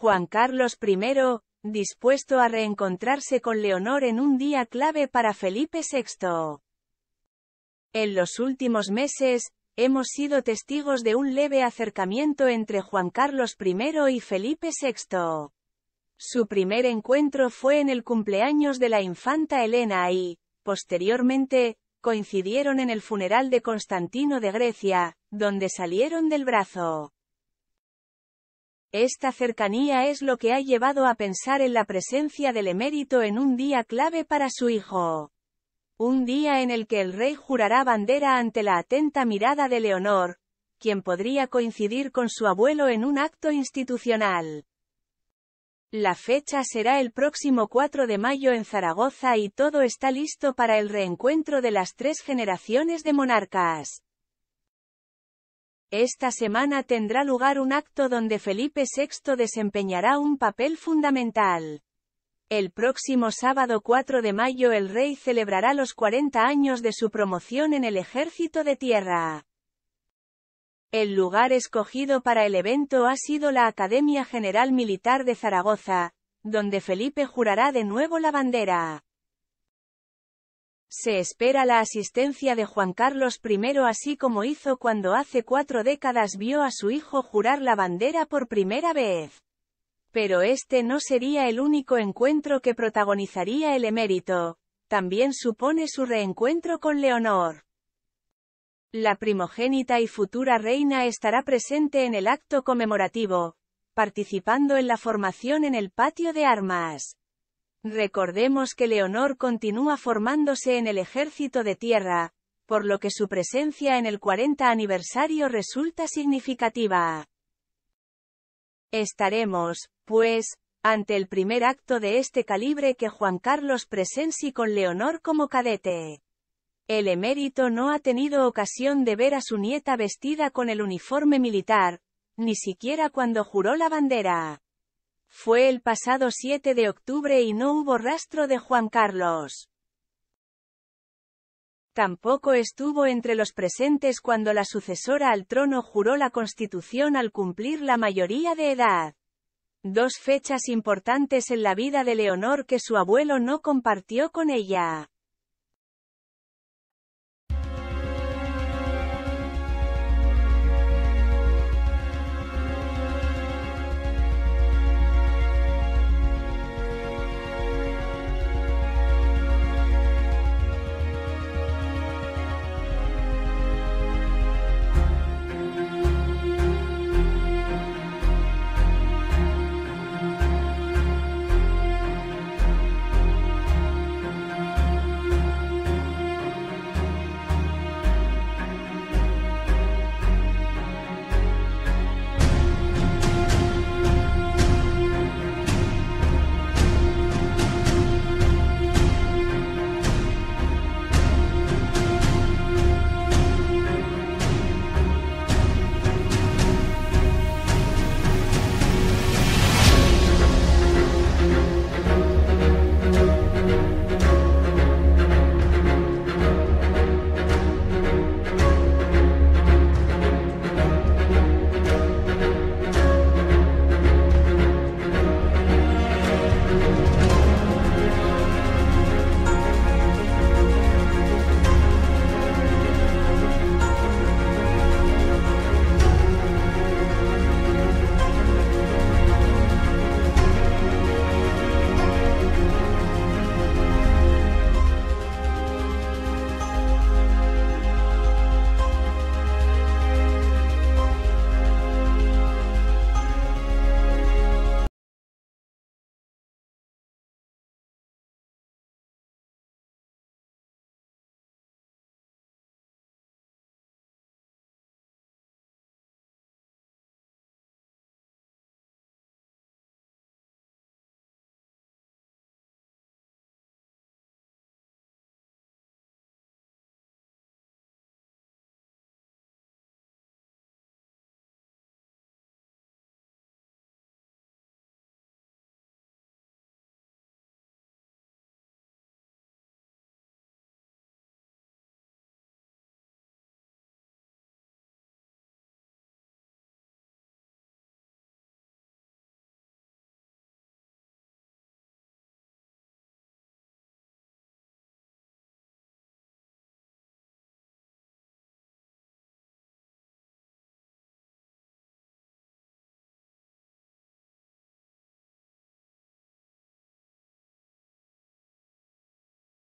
Juan Carlos I, dispuesto a reencontrarse con Leonor en un día clave para Felipe VI. En los últimos meses, hemos sido testigos de un leve acercamiento entre Juan Carlos I y Felipe VI. Su primer encuentro fue en el cumpleaños de la infanta Elena y, posteriormente, coincidieron en el funeral de Constantino de Grecia, donde salieron del brazo. Esta cercanía es lo que ha llevado a pensar en la presencia del emérito en un día clave para su hijo. Un día en el que el rey jurará bandera ante la atenta mirada de Leonor, quien podría coincidir con su abuelo en un acto institucional. La fecha será el próximo 4 de mayo en Zaragoza y todo está listo para el reencuentro de las tres generaciones de monarcas. Esta semana tendrá lugar un acto donde Felipe VI desempeñará un papel fundamental. El próximo sábado 4 de mayo el rey celebrará los 40 años de su promoción en el ejército de tierra. El lugar escogido para el evento ha sido la Academia General Militar de Zaragoza, donde Felipe jurará de nuevo la bandera. Se espera la asistencia de Juan Carlos I así como hizo cuando hace cuatro décadas vio a su hijo jurar la bandera por primera vez. Pero este no sería el único encuentro que protagonizaría el emérito, también supone su reencuentro con Leonor. La primogénita y futura reina estará presente en el acto conmemorativo, participando en la formación en el patio de armas. Recordemos que Leonor continúa formándose en el ejército de tierra, por lo que su presencia en el 40 aniversario resulta significativa. Estaremos, pues, ante el primer acto de este calibre que Juan Carlos presenci con Leonor como cadete. El emérito no ha tenido ocasión de ver a su nieta vestida con el uniforme militar, ni siquiera cuando juró la bandera. Fue el pasado 7 de octubre y no hubo rastro de Juan Carlos. Tampoco estuvo entre los presentes cuando la sucesora al trono juró la Constitución al cumplir la mayoría de edad. Dos fechas importantes en la vida de Leonor que su abuelo no compartió con ella.